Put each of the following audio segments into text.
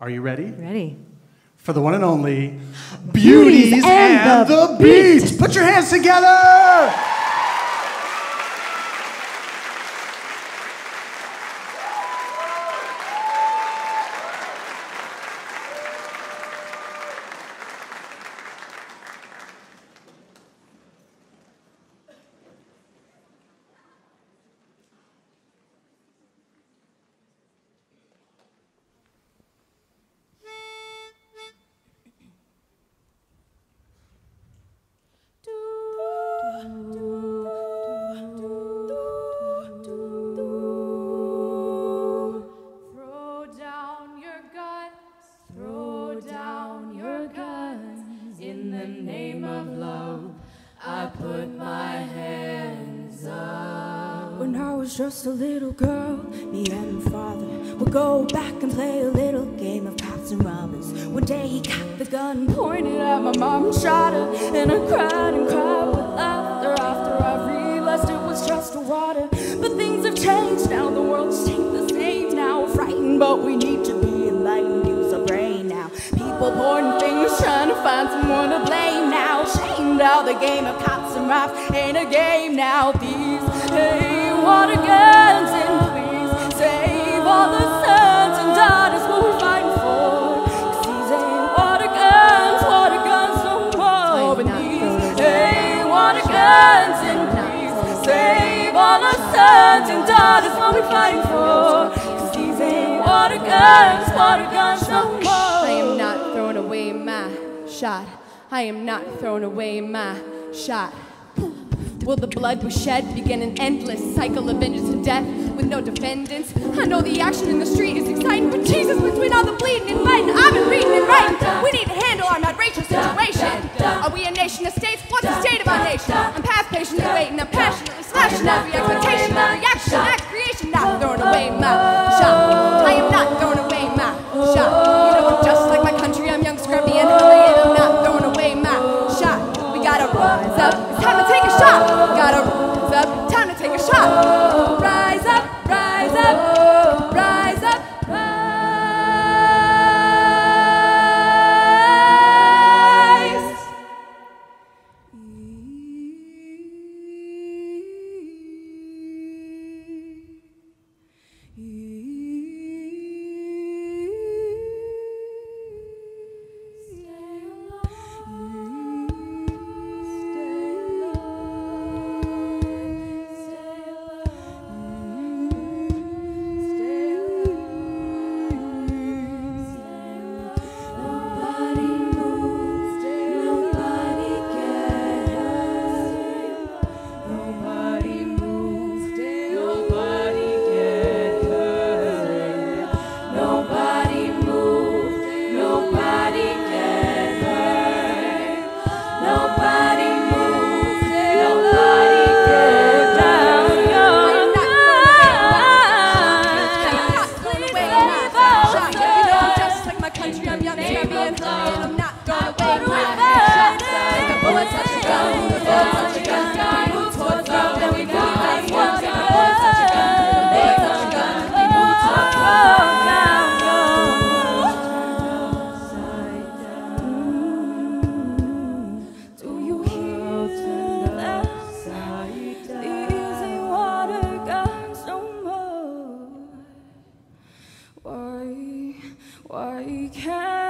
Are you ready? Ready. For the one and only Beauties Beauties and and, the the Beats. Put your hands together. Just a little girl, me and my father would go back and play a little game of cops and robbers. One day he got the gun, pointed at my mom and shot her, and I cried and cried with laughter. After I realized it was just water, but things have changed now. The world's ain't the same now. Frightened, but we need to be enlightened. Use our brain now. People pointing fingers, trying to find someone to blame now. Shamed out the game of cops and robbers ain't a game now. These guns and please save all the sons and daughters what we're fighting these ain't water guns, water guns no more. But these hey, water guns and please save all our sons and daughters we're fighting for. 'Cause these ain't water guns, water guns no more. I am not throwing away my shot. I am not throwing away my shot. Will the blood we shed begin an endless cycle of vengeance and death with no defendants? I know the action in the street is exciting, but Jesus, between all the bleeding and fighting, I've been reading and writing. We need to handle our outrageous situation. Are we a nation of states? What's the state of our nation? I'm past patiently waiting, I'm passionately slashing every Up, it's time to take a shot. Gotta up, time to take a shot. Why can't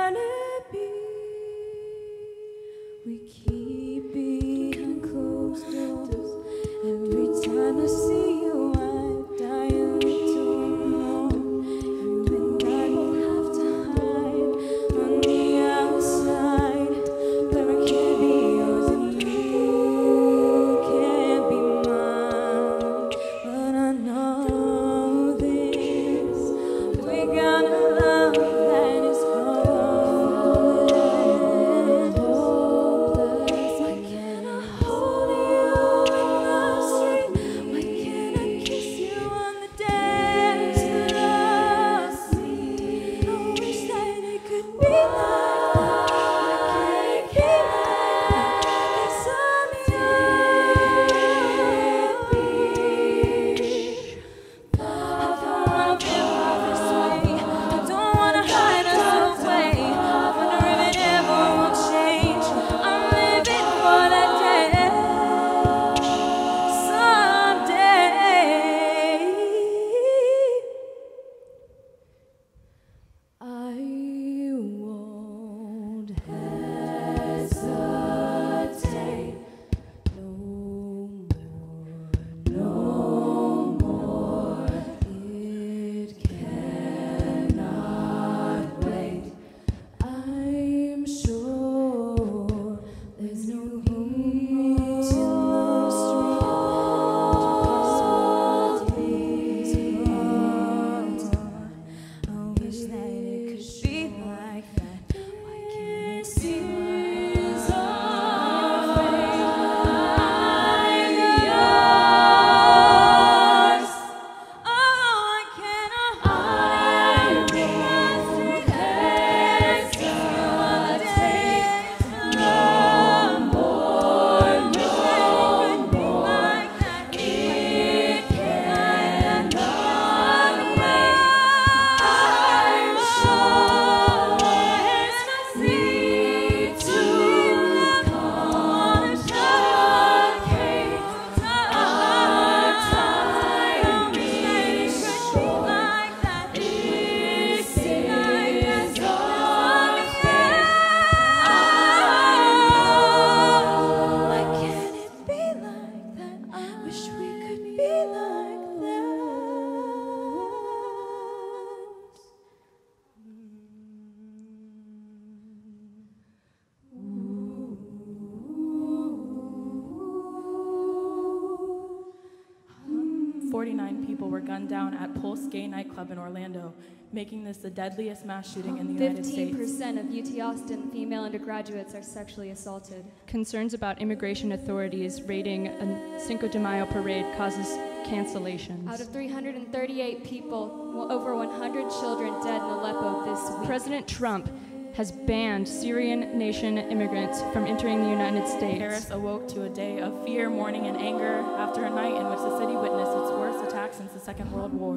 were gunned down at Pulse Gay nightclub in Orlando, making this the deadliest mass shooting in the United States. 15% of UT Austin female undergraduates are sexually assaulted. Concerns about immigration authorities raiding a Cinco de Mayo parade causes cancellations. Out of 338 people, over 100 children dead in Aleppo this week. President Trump has banned Syrian nation immigrants from entering the United States. Paris awoke to a day of fear, mourning, and anger after a night in which the city witnessed its worst attack since the Second World War.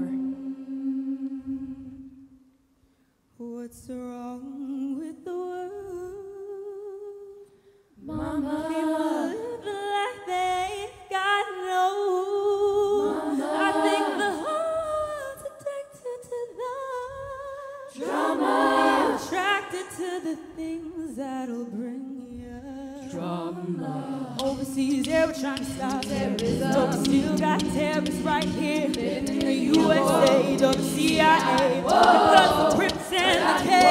What's wrong with the world? Mama, Overseas, they were trying to stop terrorism. Still got terrorists right here in the USA, the CIA, the Bloods, the Crips, and the KKK.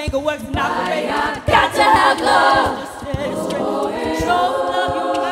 This anger works and operates. Got to have love. Just it straight. Control of your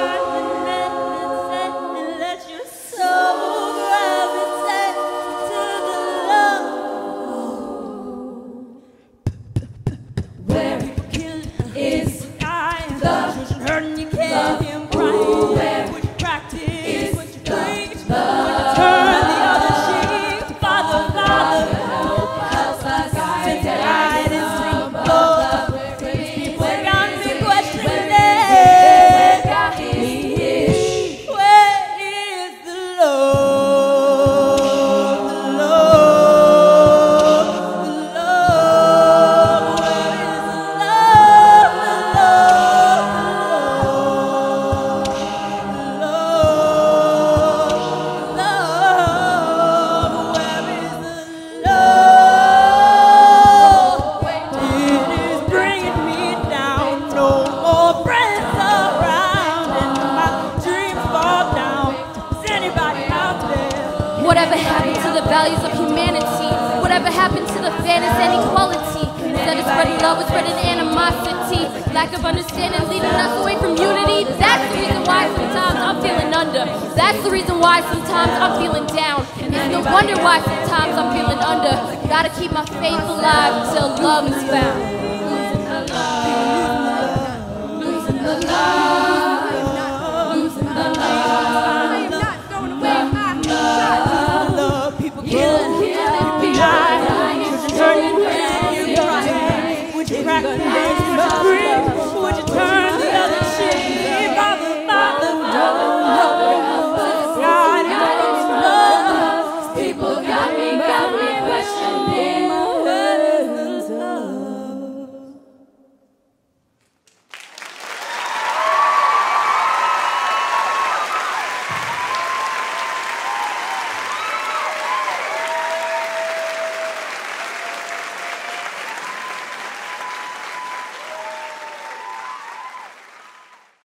values of humanity. Whatever happened to the fairness and equality? Instead of spreading love, we're spreading animosity. Lack of understanding leading us away from unity. That's the reason why sometimes I'm feeling under. That's the reason why sometimes I'm feeling down. It's no wonder why sometimes I'm feeling under. Gotta keep my faith alive till love is found. Losing the love. Losing the love.